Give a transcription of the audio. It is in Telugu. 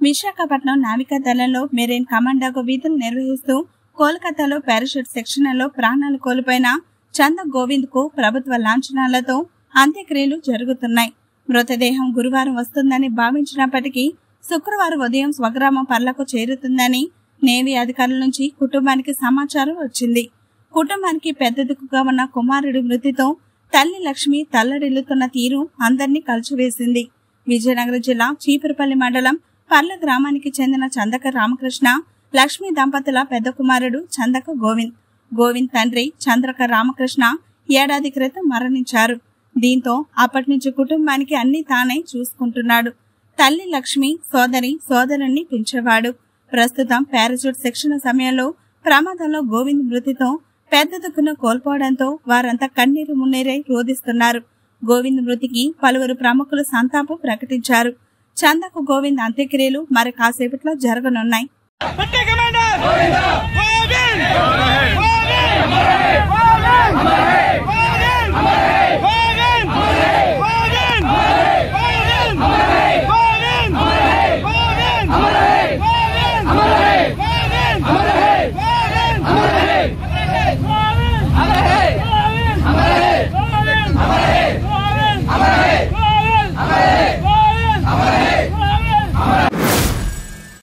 విశాఖపట్నం నావికా దళంలో మెరైన్ కమాండోకు విధులు నిర్వహిస్తూ కోల్కతాలో పారాషూట్ శిక్షణలో ప్రాణాలు కోల్పోయిన చంద గోవింద్కు ప్రభుత్వ లాంఛనాలతో అంత్యక్రియలు జరుగుతున్నాయి. మృతదేహం గురువారం వస్తుందని భావించినప్పటికీ శుక్రవారం ఉదయం స్వగ్రామం పర్లకు చేరుతుందని నేవీ అధికారుల నుంచి కుటుంబానికి సమాచారం వచ్చింది. కుటుంబానికి పెద్ద దిక్కుగా ఉన్న కుమారుడి మృతితో తల్లి లక్ష్మి తల్లడిల్లుతున్న తీరు అందరినీ కలిచివేసింది. విజయనగరం జిల్లా చీపురుపల్లి మండలం పర్ల గ్రామానికి చెందిన చందక రామకృష్ణ లక్ష్మీ దంపతుల పెద్ద కుమారుడు చందక గోవింద్. గోవింద్ తండ్రి చంద్రక రామకృష్ణ ఏడాది క్రితం మరణించారు. దీంతో అప్పటి నుంచి కుటుంబానికి అన్ని తానే చూసుకుంటున్నాడు. తల్లి లక్ష్మి సోదరి సోదరుణ్ణి పెంచేవాడు. ప్రస్తుతం పారాచూట్ శిక్షణ సమయంలో ప్రమాదంలో గోవింద్ మృతితో పెద్ద దుక్కును కోల్పోవడంతో వారంతా కన్నీరు మున్నీరై రోధిస్తున్నారు. గోవింద్ మృతికి పలువురు ప్రముఖులు సంతాపం ప్రకటించారు. చందకు గోవింద్ అంత్యక్రియలు మరి కాసేపట్లో జరగనున్నాయి Hey!